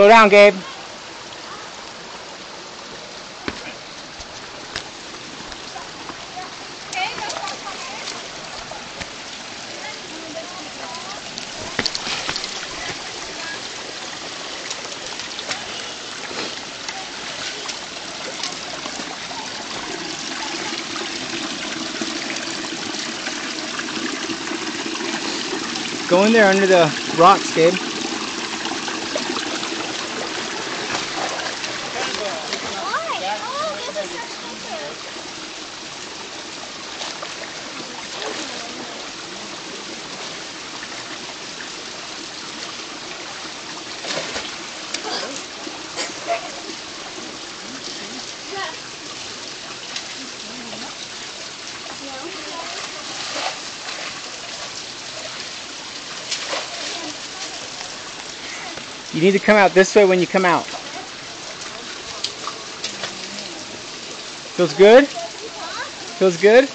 Slow down, Gabe. Go in there under the rocks, Gabe. You need to come out this way when you come out. Feels good? Feels good?